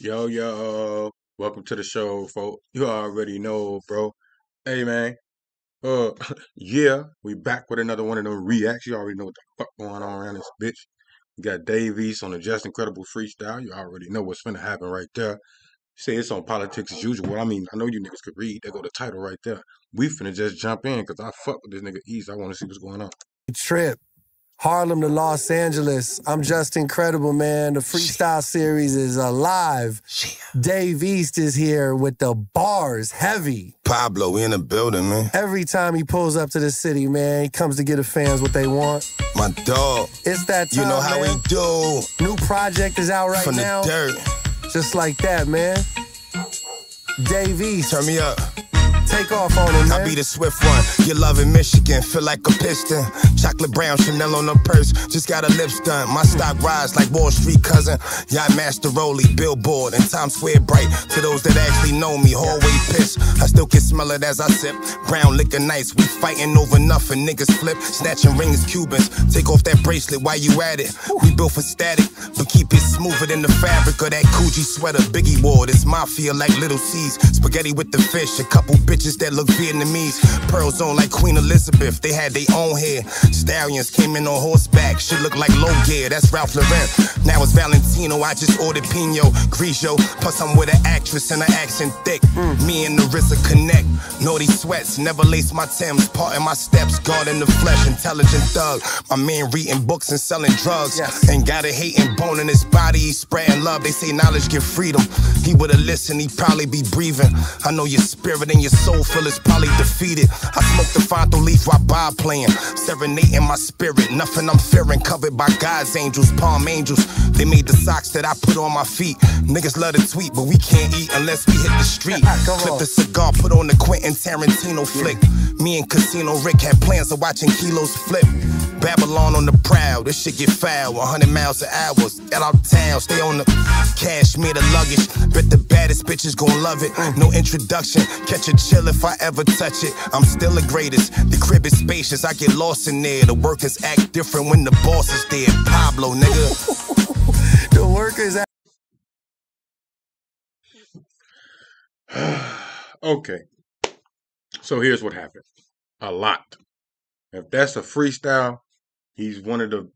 Yo, yo, welcome to the show, folks. You already know, bro. Hey, man. Uh, yeah, we back with another one of them reacts. You already know what the fuck going on around this bitch. We got Dave East on the Justin Credible Freestyle. You already know what's finna happen right there. Say it's on politics as usual. I mean, I know you niggas could read. They go the title right there. We finna just jump in because I fuck with this nigga East. I want to see what's going on. It's trip. Harlem to Los Angeles. I'm Justin Credible, man. The freestyle series is alive. Dave East is here with the bars heavy. Pablo, we in the building, man. Every time he pulls up to the city, man, he comes to get the fans what they want. My dog. It's that time. You know how man. we do. New project is out right From now. the dirt. Just like that, man. Dave East, Turn me up. Take off on him, man. I be the swift one. You love in Michigan, feel like a piston. Chocolate brown Chanel on the purse, just got a lips done. My stock rise like Wall Street cousin. Yacht Master Rolly, Billboard, and Times Square bright. To those that actually know me, hallway piss. I still can smell it as I sip. Brown liquor nights, we fighting over nothing. Niggas flip, snatching rings, Cubans. Take off that bracelet while you at it. We built for static, but keep it smoother than the fabric of that Coogi sweater. Biggie wore this mafia like Lil' Cease. Spaghetti with the fish, a couple bitches that look Vietnamese. Pearls on like Queen Elizabeth, they had their own hair. Stallions came in on horseback, shit look like low gear. That's Ralph Lauren. Now it's Valentino, I just ordered Pinot Grigio. Plus I'm with an actress and an accent thick. Me and the Narissa connect. Naughty sweats, never lace my Timbs. Part in my steps, God in the flesh, intelligent thug. My man reading books and selling drugs. Yes. Ain't got a hating bone in his body, he's spreading love. They say knowledge give freedom. He would've listened, he'd probably be breathing. I know your spirit and your soul feel is probably defeated. I smoke the Fonto leaf while Bob playing. Serenading my spirit, nothing I'm fearing. Covered by God's angels, palm angels. They made the socks that I put on my feet. Niggas love to tweet, but we can't eat unless we hit the street. Clip the cigar, put on the Quentin Tarantino flick. Me and Casino Rick had plans of watching kilos flip. Babylon on the prowl, this shit get foul. 100 miles an hour, get out town, stay on the cash, me the luggage. Bet the baddest bitches gon' love it. No introduction, catch a chill if I ever touch it. I'm still the greatest. The crib is spacious, I get lost in there. The workers act different when the boss is there. Pablo, nigga. the workers at okay. So here's what happened. A lot. If that's a freestyle, he's one of the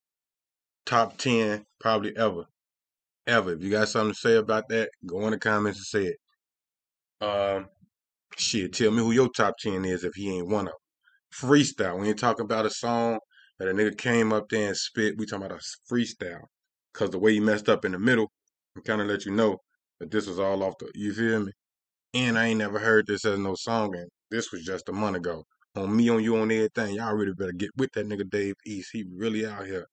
top 10 probably ever. Ever. If you got something to say about that, go in the comments and say it. Um, shit, tell me who your top 10 is if he ain't one of them. Freestyle. We ain't talking about a song that a nigga came up there and spit. We talking about a freestyle. Cause the way he messed up in the middle, I'm kind of let you know that this was all off the, you feel me? And I ain't never heard this as no song, and this was just a month ago. On me, on you, on everything. Y'all really better get with that nigga Dave East. He really out here.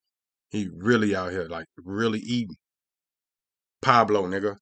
He really out here, like really eating. Pablo, nigga.